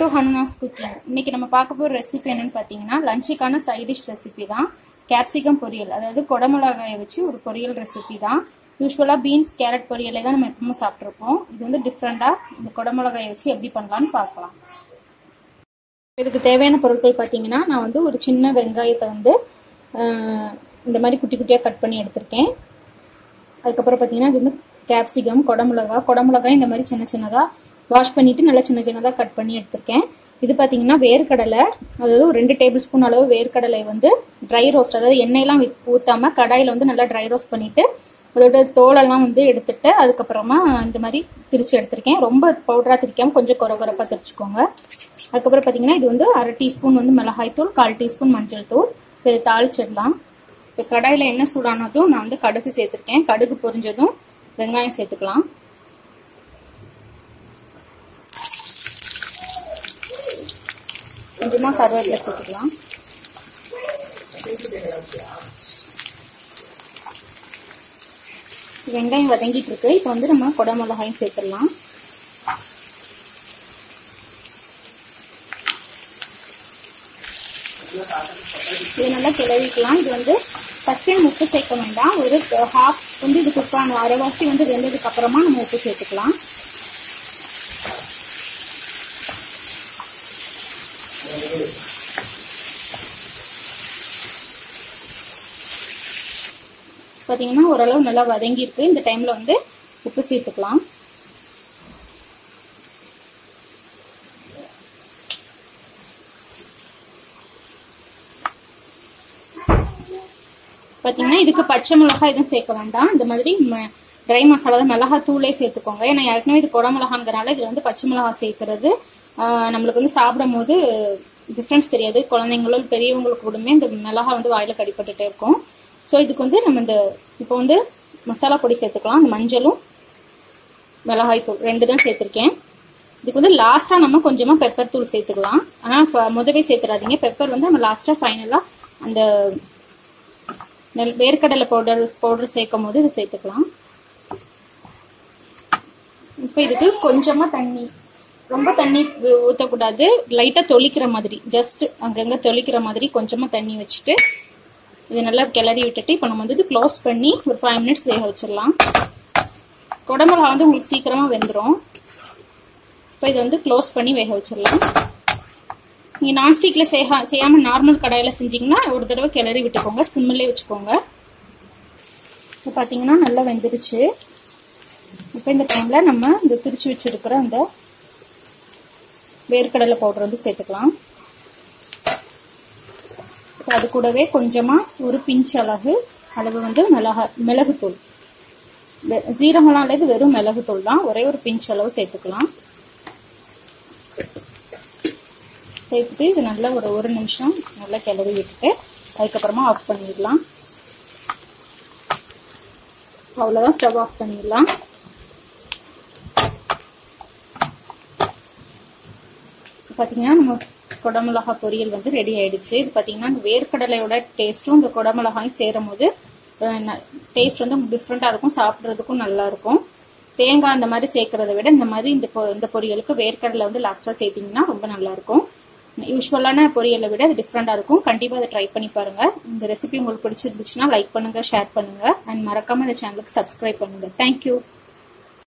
To ஹனுனாஸ் cooking. இன்னைக்கு நம்ம பார்க்க போகிற ரெசிபி என்னன்னு பார்த்தீங்கன்னா லஞ்சுக்கான சைட் டிஷ் ரெசிபி தான். கேப்சிகம் பொரியல். அதாவது குடமிளகாயை வச்சு ஒரு பொரியல் ரெசிபி தான். யூஸ்வலாக பீன்ஸ் கேரட் பொரியலை தான் நம்ம எப்பவுமே சாப்பிட்ருப்போம் இது வந்து டிஃப்ரெண்ட்டாக இந்த கொடமிளகாயை வச்சு எப்படி பண்ணலான்னு பார்க்கலாம். இதுக்கு தேவையான பொருட்கள் பார்த்தீங்கன்னா நான் வந்து ஒரு சின்ன வெங்காயத்தை வந்து இந்த மாதிரி குட்டி குட்டியாக கட் பண்ணி எடுத்திருக்கேன். அதுக்கப்புறம் பார்த்தீங்கன்னா இது வந்து கேப்சிகம் குடமிளகா கொடமிளகாய் இந்த மாதிரி சின்ன சின்னதாக வாஷ் பண்ணிட்டு நல்லா சின்ன சின்னதாக கட் பண்ணி எடுத்திருக்கேன். இது பார்த்தீங்கன்னா வேர்க்கடலை. அதாவது ஒரு ரெண்டு டேபிள் ஸ்பூன் அளவு வேர்க்கடலை வந்து ட்ரை ரோஸ்ட் அதாவது எண்ணெயெல்லாம் ஊற்றாமல் கடாயில் வந்து நல்லா ட்ரை ரோஸ்ட் பண்ணிவிட்டு அதோட தோலெல்லாம் வந்து எடுத்துட்டு அதுக்கப்புறமா இந்த மாதிரி திரிச்சு எடுத்திருக்கேன். ரொம்ப பவுடராக திரிக்காமல் கொஞ்சம் குறை குறைப்பா திரிச்சுக்கோங்க. அதுக்கப்புறம் பார்த்தீங்கன்னா இது வந்து அரை டீஸ்பூன் வந்து மிளகாய் தூள் கால் டீஸ்பூன் மஞ்சள் தூள். இப்போ இதை தாளிச்சிடலாம். இப்போ கடாயில் என்ன சூடானதும் நான் வந்து கடுகு சேர்த்துருக்கேன். கடுகு பொரிஞ்சதும் வெங்காயம் சேர்த்துக்கலாம். கொஞ்சமா கருவேப்பிலை சேர்த்துக்கலாம். வெங்காயம் வதங்கிட்டு இருக்கு. இப்போ வந்து நம்ம குடமிளகாயும் சேர்த்துடலாம். இது நல்லா கிளவிக்கலாம் இது வந்து ஃபர்ஸ்ட் டைம் உப்பு சேர்க்க வேண்டாம். ஒரு ஹாஃப் வந்து இது குக்கான அரைவாசி வந்து வெந்ததுக்கு அப்புறமா நம்ம உப்பு சேர்த்துக்கலாம். பார்த்தீங்கன்னா ஓரளவு நல்லா வதங்கி இருக்கு இந்த டைம்ல வந்து உப்பு சேர்த்துக்கலாம். பார்த்தீங்கன்னா இதுக்கு பச்சை மிளகாய் எதுவும் சேர்க்க வேண்டாம். இந்த மாதிரி ட்ரை மசாலா தான் மிளகா தூளே சேர்த்துக்கோங்க. ஏன்னா ஏற்கனவே இது குட மிளகாங்கிறனால இதில் வந்து பச்சை மிளகாய் சேர்க்கறது. நம்மளுக்கு வந்து சாப்பிடும் போது டிஃப்ரென்ஸ் தெரியாது. குழந்தைங்களும் பெரியவங்களுக்கு கூடமே இந்த மிளகா வந்து வாயில கடிப்பட்டுட்டே இருக்கும். ஸோ இதுக்கு வந்து நம்ம இந்த இப்போ வந்து மசாலா பொடி சேர்த்துக்கலாம். அந்த மஞ்சளும் மிளகாய் தூள் ரெண்டு தான் சேர்த்துருக்கேன். இதுக்கு வந்து லாஸ்டா நம்ம கொஞ்சமா பெப்பர் தூள் சேர்த்துக்கலாம். ஆனால் முதவே சேர்த்துடாதீங்க. பெப்பர் வந்து நம்ம லாஸ்டா ஃபைனலா அந்த நெல் வேர்க்கடலை பவுடர் பவுடர் சேர்க்கும் போது இதை சேர்த்துக்கலாம். இப்போ இதுக்கு கொஞ்சமா தண்ணி ரொம்ப தண்ணி ஊ- லைட்டாக தொளிக்கிற மாதிரி. ஜஸ்ட் அங்கங்கே தொளிக்கிற மாதிரி கொஞ்சமாக தண்ணி வச்சுட்டு இதை நல்லா கிளறி விட்டுட்டு இப்போ நம்ம வந்து இது க்ளோஸ் பண்ணி ஒரு ஃபைவ் மினிட்ஸ் வேக வச்சிடலாம். குடமிளகா வந்து உங்களுக்கு சீக்கிரமாக வெந்துடும் இப்போ இதை வந்து க்ளோஸ் பண்ணி வேக வச்சிடலாம். நீங்கள் நான்ஸ்டிக்கில் செய்யா செய்யாமல் நார்மல் கடையில் செஞ்சீங்கன்னா ஒரு தடவை கிளறி விட்டுக்கோங்க. சிம்மிலே வச்சுக்கோங்க. இப்போ பார்த்தீங்கன்னா நல்லா வெந்துருச்சு. இப்போ இந்த டைமில் நம்ம இந்த திரிச்சு வச்சுருக்கிற அந்த வேர்க்கடலை பவுடர் வந்து சேர்த்துக்கலாம். அது கூடவே கொஞ்சமா ஒரு பிஞ்ச் அளவு அளவு வந்து மிளகா மிளகுத்தூள். சீரகம்லாம் இல்லை வெறும் மிளகுத்தூள் தான். ஒரே ஒரு பிஞ்ச் அளவு சேர்த்துக்கலாம். சேர்த்துட்டு இது நல்லா ஒரு ஒரு நிமிஷம் நல்லா கிளறி விட்டுட்டு அதுக்கப்புறமா ஆஃப் பண்ணிடலாம். அவ்வளோதான் ஸ்டவ் ஆஃப் பண்ணிடலாம். பார்த்தீங்கன்னா நம்ம குடமிளகா பொரியல் வந்து ரெடி ஆயிடுச்சு. இது பார்த்தீங்கன்னா இந்த வேர்க்கடலையோட டேஸ்ட்டும் இந்த குடமிளகாயும் சேரும் போது டேஸ்ட் வந்து டிஃப்ரெண்ட்டாக இருக்கும் சாப்பிட்றதுக்கும் நல்லா இருக்கும். தேங்காய் அந்த மாதிரி சேர்க்கறத விட இந்த மாதிரி இந்த பொ- இந்த பொரியலுக்கு வேர்க்கடலை வந்து லாஸ்ட்டாக சேர்த்தீங்கன்னா ரொம்ப நல்லா இருக்கும். யூஸ்வலான பொரியலை விட அது டிஃப்ரெண்டாக இருக்கும். கண்டிப்பாக அதை ட்ரை பண்ணி பாருங்க. இந்த ரெசிபி உங்களுக்கு பிடிச்சிருந்துச்சுன்னா லைக் பண்ணுங்க ஷேர் பண்ணுங்க. அண்ட் மறக்காம இந்த சேனலுக்கு சப்ஸ்கிரைப் பண்ணுங்க. தேங்க்யூ